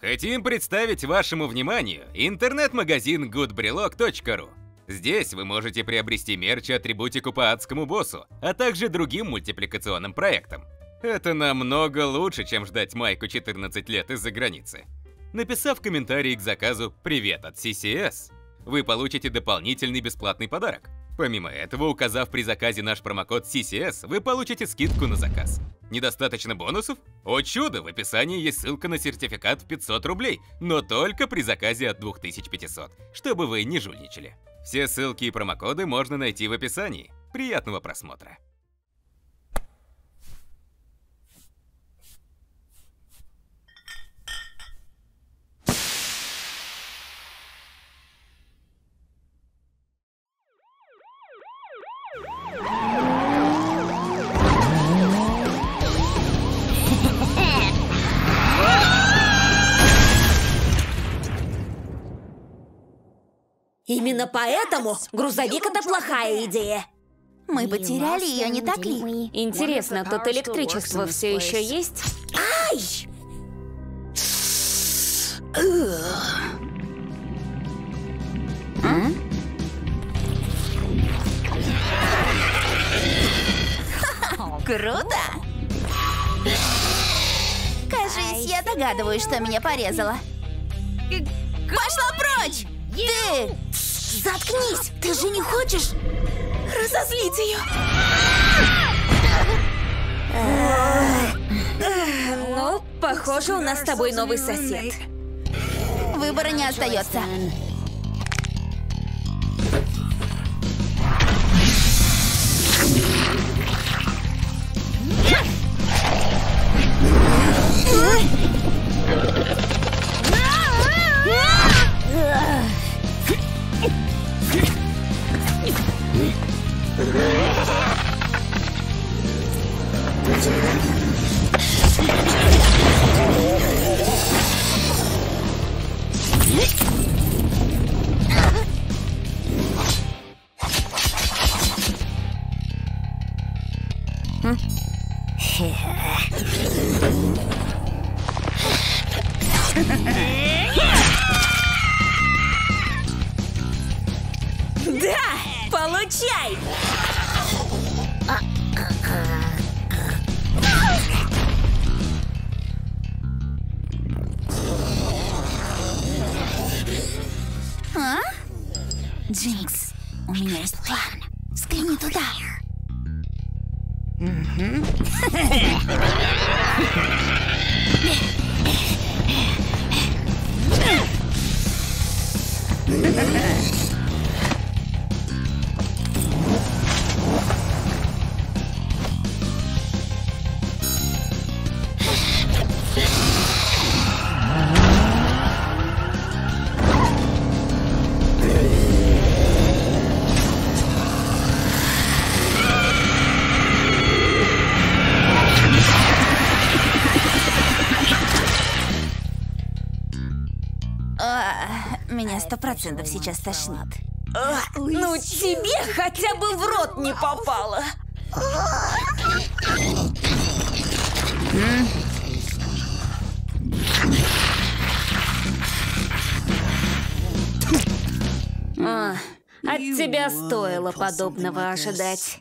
Хотим представить вашему вниманию интернет-магазин goodbrelok.ru. Здесь вы можете приобрести мерч и атрибутику по адскому боссу, а также другим мультипликационным проектам. Это намного лучше, чем ждать майку 14 лет из-за границы. Написав комментарий к заказу «Привет от CCS», вы получите дополнительный бесплатный подарок. Помимо этого, указав при заказе наш промокод CCS, вы получите скидку на заказ. Недостаточно бонусов? О чудо, в описании есть ссылка на сертификат в 500 рублей, но только при заказе от 2500, чтобы вы не жульничали. Все ссылки и промокоды можно найти в описании. Приятного просмотра! Именно поэтому грузовик это плохая идея. Мы потеряли ее, не так ли? Интересно, тут электричество все еще есть? Ай! Круто! Кажись, я догадываюсь, что меня порезало. Пошла прочь! Ты! Заткнись! Ты же не хочешь разозлить ее? Ну, похоже, у нас с тобой новый сосед. Выбора не остается. Да! Получай! А? Джинкс, у меня есть план. Взгляни туда. А, Меня сто процентов сейчас тошнит. Ну тебе хотя бы в рот не попало. А, от тебя стоило подобного ожидать.